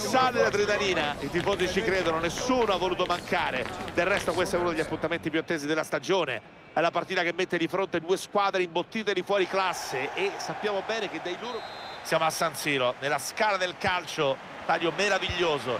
sale l'adrenalina, i tifosi ci credono, nessuno ha voluto mancare. Del resto questo è uno degli appuntamenti più attesi della stagione. È la partita che mette di fronte due squadre imbottite di fuori classe e sappiamo bene che dai loro... Siamo a San Siro, nella scala del calcio, taglio meraviglioso.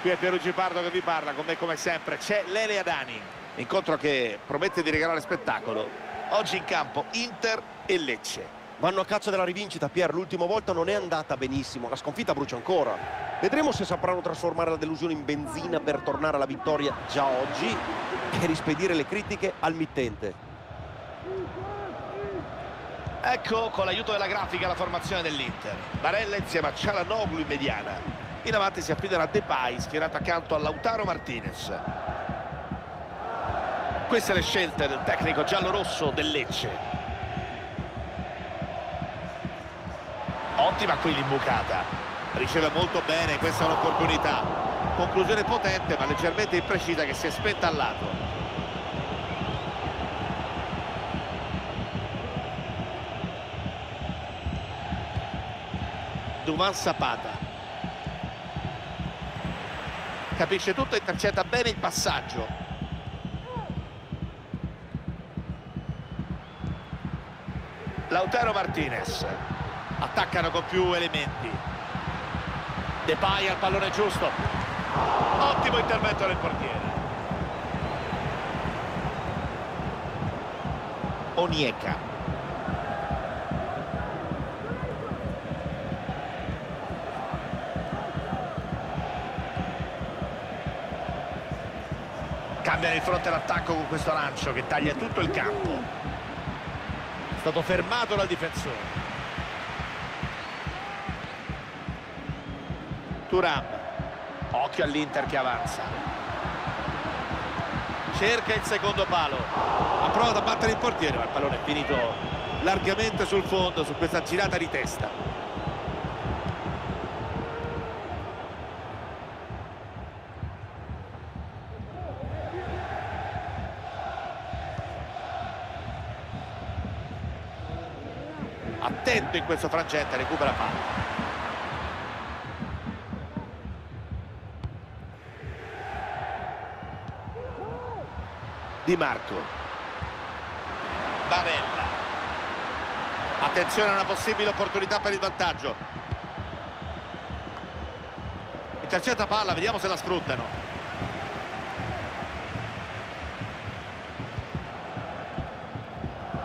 Qui è Pierluigi Pardo che vi parla, con me come sempre c'è Lele Adani. Incontro che promette di regalare spettacolo. Oggi in campo Inter e Lecce. Vanno a caccia della rivincita, Pier. L'ultima volta non è andata benissimo. La sconfitta brucia ancora. Vedremo se sapranno trasformare la delusione in benzina per tornare alla vittoria già oggi e rispedire le critiche al mittente. Ecco con l'aiuto della grafica la formazione dell'Inter. Barella insieme a Cialanoglu in mediana. In avanti si affidano a Depay, schierato accanto a Lautaro Martinez. Queste le scelte del tecnico giallo-rosso del Lecce. Ottima qui l'imbucata riceve molto bene questa è un'opportunità. Conclusione potente ma leggermente imprecisa che si è spenta al lato. Duvan Zapata. Capisce tutto intercetta bene il passaggio. Lautaro Martinez attaccano con più elementi. Depay al pallone giusto. Ottimo intervento del portiere. Onieka. Cambia di fronte all'attacco con questo lancio che taglia tutto il campo. È stato fermato dal difensore Turam. Occhio all'Inter che avanza. Cerca il secondo palo. Ha provato a battere il portiere ma il pallone è finito largamente sul fondo su questa girata di testa. Attento in questo frangente recupera palla Di Marco. Barella. Attenzione a una possibile opportunità per il vantaggio. Intercetta palla vediamo se la sfruttano.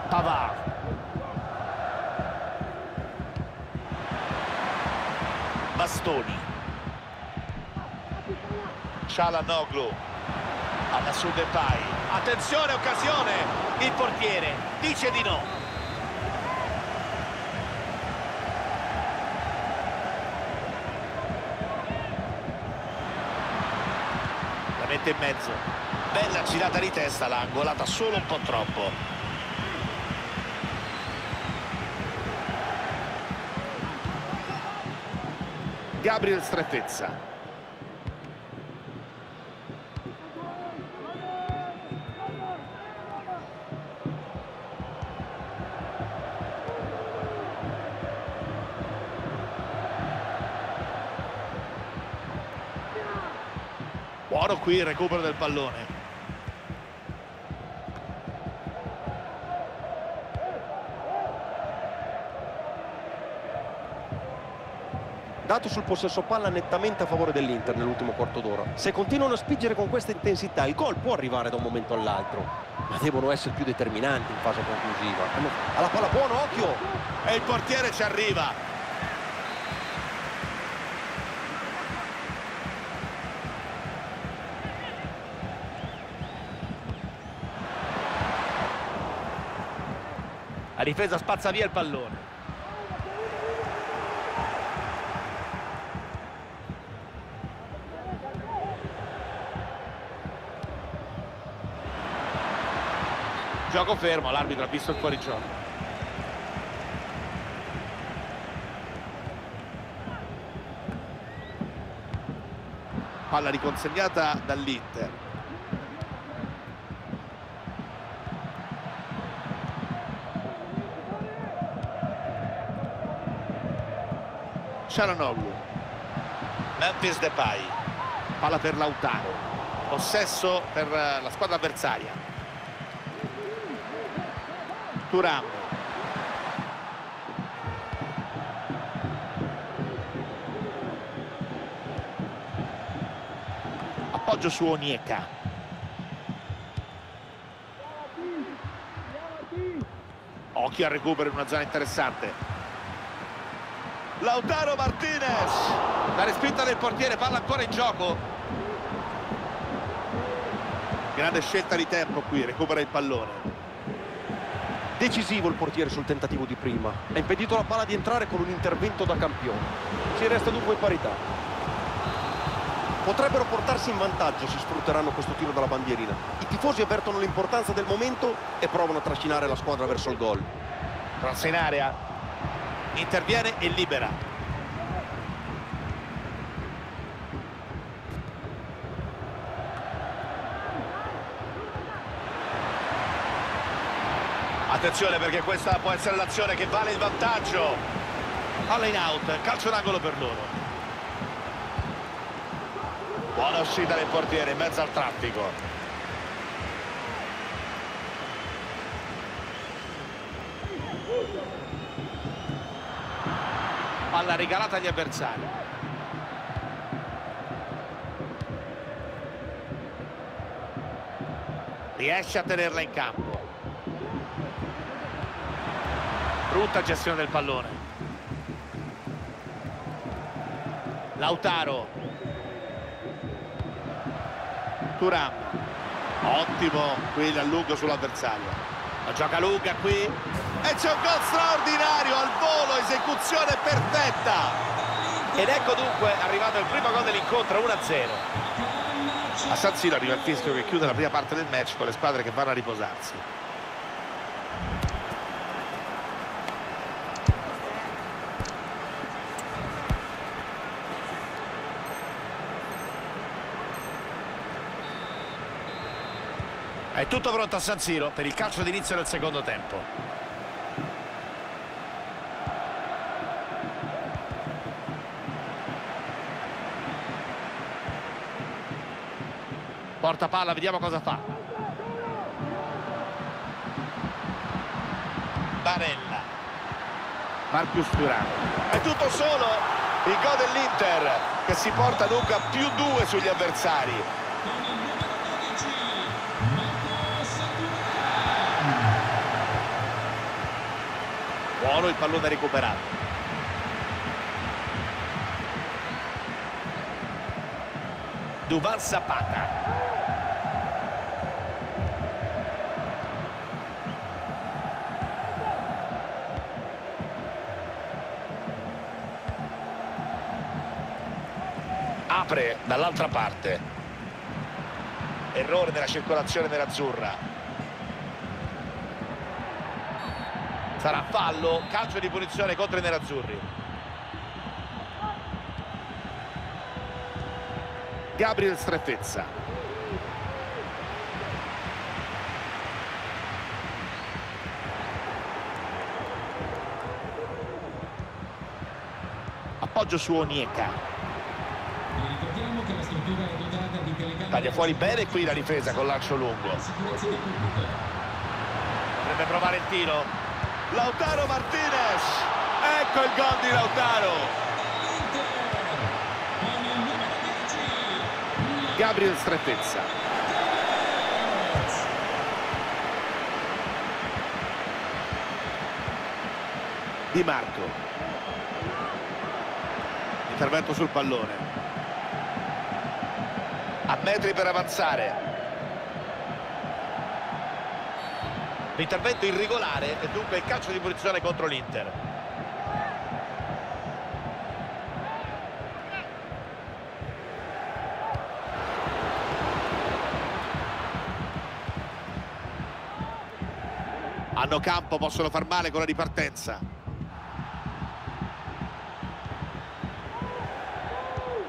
Pavard. Bastoni. Cialanoglu. Alla su Depay attenzione occasione. Il portiere dice di no. La mette in mezzo. Bella girata di testa l'ha angolata solo un po' troppo. Gabriel Strettezza qui il recupero del pallone. Dato sul possesso palla nettamente a favore dell'Inter nell'ultimo quarto d'ora. Se continuano a spingere con questa intensità, il gol può arrivare da un momento all'altro, ma devono essere più determinanti in fase conclusiva. Alla palla buono, occhio! E il portiere ci arriva. La difesa spazza via il pallone. Gioco fermo, l'arbitro ha visto il fuorigioco. Palla riconsegnata dall'Inter. Cialanoglu Memphis Depay. Palla per Lautaro. Possesso per la squadra avversaria. Turam appoggio su Onieka. Occhio al recupero in una zona interessante Lautaro Martinez la respinta del portiere palla ancora in gioco grande scelta di tempo qui recupera il pallone Decisivo il portiere sul tentativo di prima. Ha impedito la palla di entrare con un intervento da campione. Si resta dunque in parità. Potrebbero portarsi in vantaggio se sfrutteranno questo tiro dalla bandierina. I tifosi avvertono l'importanza del momento e provano a trascinare la squadra verso il gol. Cross in area. Interviene e libera. Attenzione perché questa può essere l'azione che vale il vantaggio. Palla in out, calcio d'angolo per loro. Buona uscita del portiere in mezzo al traffico. Palla regalata agli avversari. Riesce a tenerla in campo. Brutta gestione del pallone. Lautaro. Turam. Ottimo qui l'allungo sull'avversario. La gioca lunga qui. E c'è un gol straordinario al volo, esecuzione perfetta. Ed ecco dunque arrivato il primo gol dell'incontro, 1-0. A San Siro arriva il fischio che chiude la prima parte del match con le squadre che vanno a riposarsi. È tutto pronto a San Siro per il calcio d'inizio del secondo tempo. Porta palla, vediamo cosa fa. Barella. Marcus Turano. È tutto solo il gol dell'Inter che si porta dunque a più due sugli avversari. Buono il pallone recuperato. Duvan Zapata. Apre dall'altra parte. Errore nella circolazione dell'azzurra. sarà fallo, calcio di punizione contro i nerazzurri. Gabriel Strefezza. Appoggio su Onieka. Taglia fuori bene qui la difesa con lancio lungo. Dovrebbe provare il tiro. Lautaro Martinez. Ecco il gol di Lautaro. Gabriel Strettezza Di Marco. Intervento sul pallone a metri per avanzare L'intervento irregolare e dunque il calcio di punizione contro l'Inter. Hanno campo, possono far male con la ripartenza.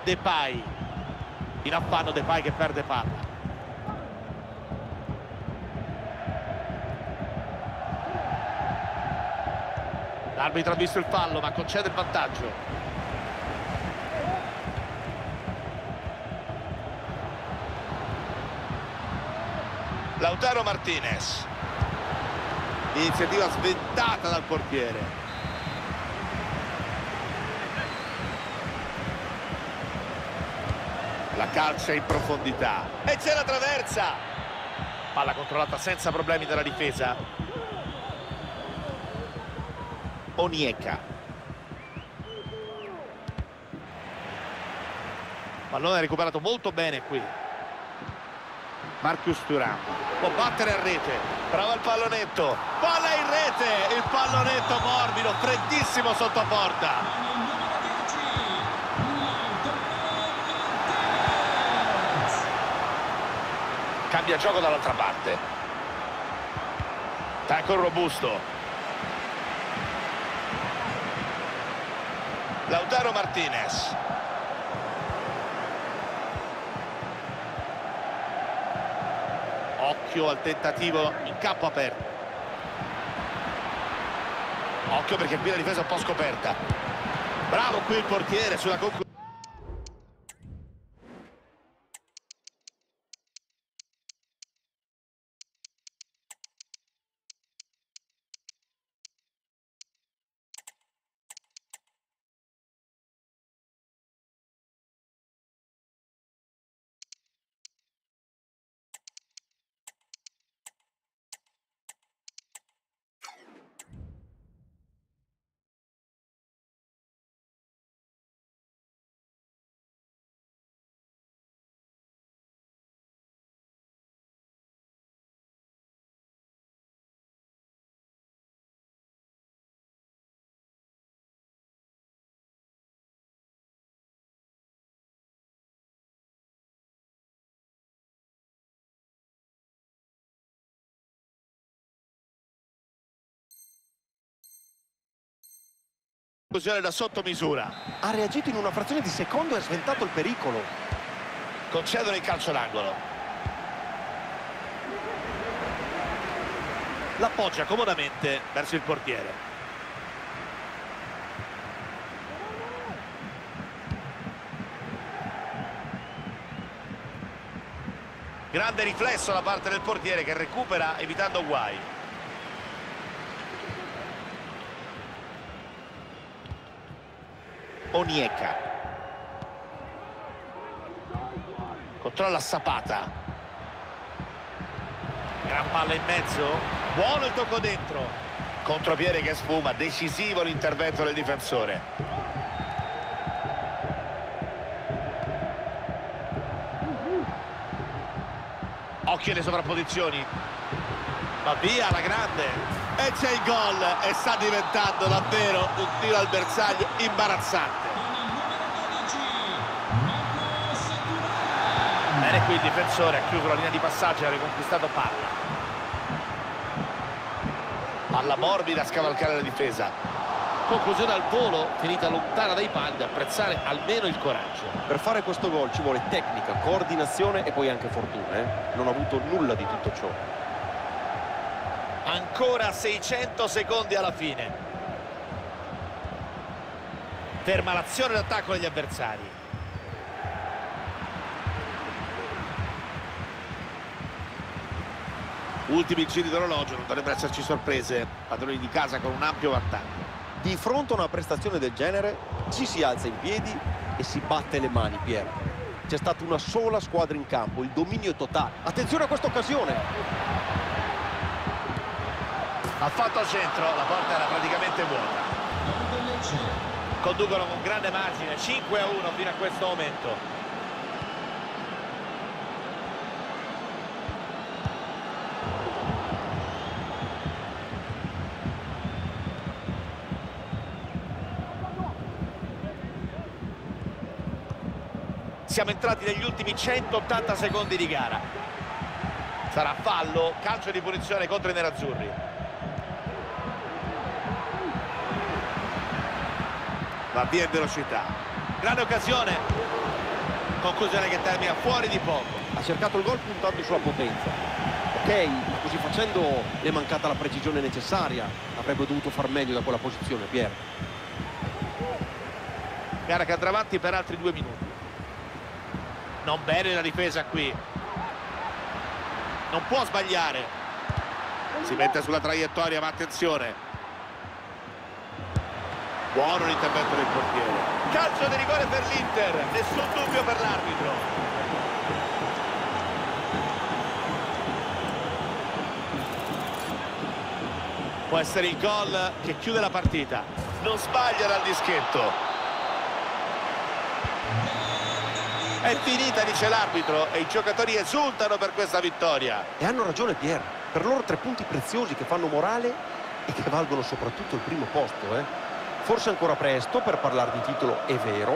Depay in affanno De Pai che perde palla. L'arbitro ha visto il fallo ma concede il vantaggio. Lautaro Martinez. Iniziativa sventata dal portiere. La calcia in profondità. E c'è la traversa. Palla controllata senza problemi dalla difesa. Onieka. Pallone recuperato molto bene qui. Marcus Turan può battere a rete. Bravo il pallonetto. Palla in rete. Il pallonetto morbido freddissimo sotto porta cambia gioco dall'altra parte. Tacco robusto. Lautaro Martinez. Occhio al tentativo in campo aperto. Occhio perché qui la difesa è un po' scoperta. Bravo qui il portiere sulla conclusione da sotto misura ha reagito in una frazione di secondo e ha sventato il pericolo. Concedono il calcio d'angolo. L'appoggia comodamente verso il portiere. Grande riflesso da parte del portiere che recupera evitando guai Onieka. Controlla Sapata gran palla in mezzo. Buono il tocco dentro. Contropiede che sfuma decisivo l'intervento del difensore. Occhio alle sovrapposizioni. Va via la grande e c'è il gol e sta diventando davvero un tiro al bersaglio imbarazzante. Bene qui il difensore ha chiuso la linea di passaggio e ha riconquistato palla. Palla morbida a scavalcare la difesa. Conclusione al volo finita lontana dai pali apprezzare almeno il coraggio. Per fare questo gol ci vuole tecnica, coordinazione e poi anche fortuna eh? non ha avuto nulla di tutto ciò ancora 600 secondi alla fine. Ferma l'azione d'attacco degli avversari. Ultimi giri d'orologio non dovrebbero esserci sorprese. Padroni di casa con un ampio vantaggio. Di fronte a una prestazione del genere ci si alza in piedi e si batte le mani Pier c'è stata una sola squadra in campo il dominio è totale. Attenzione a questa occasione ha fatto al centro, la porta era praticamente vuota. Conducono con grande margine, 5 a 1 fino a questo momento. Siamo entrati negli ultimi 180 secondi di gara. Sarà fallo, calcio di punizione contro i nerazzurri. Va via in velocità. Grande occasione. Conclusione che termina fuori di poco. Ha cercato il gol puntando sulla potenza. Ok così facendo è mancata la precisione necessaria. Avrebbe dovuto far meglio da quella posizione Pier. Gara che andrà avanti per altri due minuti. Non bene la difesa qui. Non può sbagliare. Si mette sulla traiettoria ma attenzione buono l'intervento del portiere. Calcio di rigore per l'Inter. Nessun dubbio per l'arbitro. Può essere il gol che chiude la partita. Non sbaglia dal dischetto. È finita dice l'arbitro e i giocatori esultano per questa vittoria. E hanno ragione Pier, per loro tre punti preziosi che fanno morale e che valgono soprattutto il primo posto. Eh? Forse ancora presto per parlare di titolo, è vero,